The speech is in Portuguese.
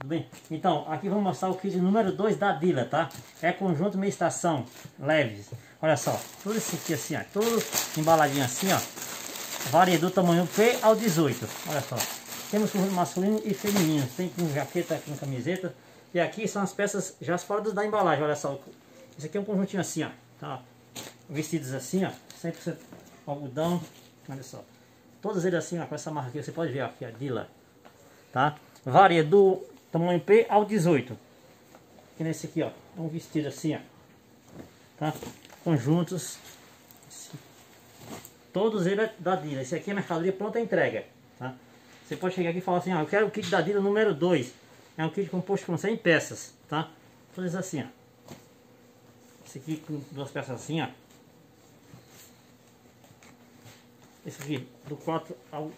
Tudo bem? Então, aqui vou mostrar o kit número 2 da Dila, tá? É conjunto meia estação, leves. Olha só, tudo isso aqui assim, ó, tudo embaladinho assim, ó. Varia do tamanho P ao 18, olha só. Temos conjunto masculino e feminino, tem com jaqueta, com camiseta. E aqui são as peças já fora da embalagem, olha só. Isso aqui é um conjuntinho assim, ó, tá? Vestidos assim, ó, 100% algodão, olha só. Todos eles assim, ó, com essa marca aqui, você pode ver aqui, a Dila, tá? Varia do tamanho P ao 18. Aqui nesse aqui, ó. Um vestido assim, ó. Tá? Conjuntos. Todos eles é da Dila. Esse aqui é mercadoria pronta entrega. Tá? Você pode chegar aqui e falar assim, ah, eu quero o kit da Dila número 2. É um kit composto com 100 peças, tá? Todos assim, ó. Esse aqui com duas peças assim, ó. Esse aqui do 4 ao